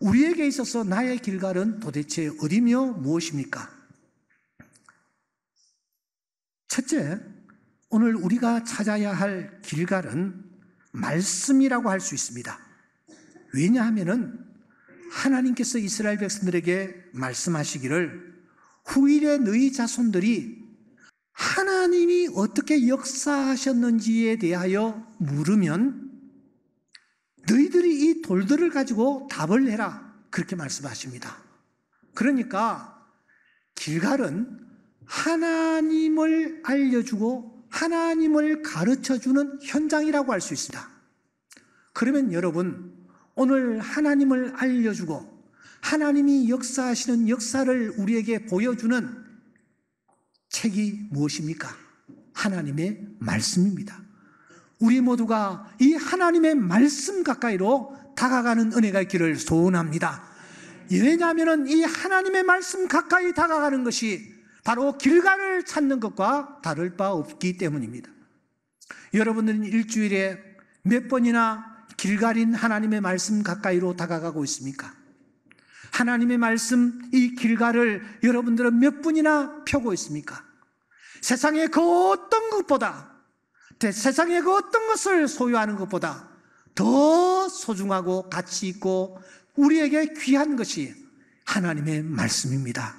우리에게 있어서 나의 길갈은 도대체 어디며 무엇입니까? 첫째, 오늘 우리가 찾아야 할 길갈은 말씀이라고 할 수 있습니다. 왜냐하면은 하나님께서 이스라엘 백성들에게 말씀하시기를 후일에 너희 자손들이 하나님이 어떻게 역사하셨는지에 대하여 물으면 너희들이 이 돌들을 가지고 답을 해라. 그렇게 말씀하십니다. 그러니까 길갈은 하나님을 알려주고 하나님을 가르쳐 주는 현장이라고 할 수 있습니다. 그러면 여러분, 오늘 하나님을 알려주고 하나님이 역사하시는 역사를 우리에게 보여주는 책이 무엇입니까? 하나님의 말씀입니다. 우리 모두가 이 하나님의 말씀 가까이로 다가가는 은혜가 있기를 소원합니다. 왜냐하면 이 하나님의 말씀 가까이 다가가는 것이 바로 길가를 찾는 것과 다를 바 없기 때문입니다. 여러분들은 일주일에 몇 번이나 길가린 하나님의 말씀 가까이로 다가가고 있습니까? 하나님의 말씀 이 길가를 여러분들은 몇 분이나 펴고 있습니까? 세상의 그 어떤 것보다 세상의 그 어떤 것을 소유하는 것보다 더 소중하고 가치 있고 우리에게 귀한 것이 하나님의 말씀입니다.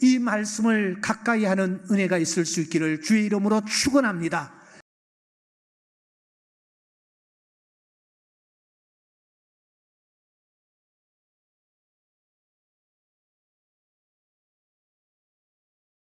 이 말씀을 가까이 하는 은혜가 있을 수 있기를 주의 이름으로 축원합니다.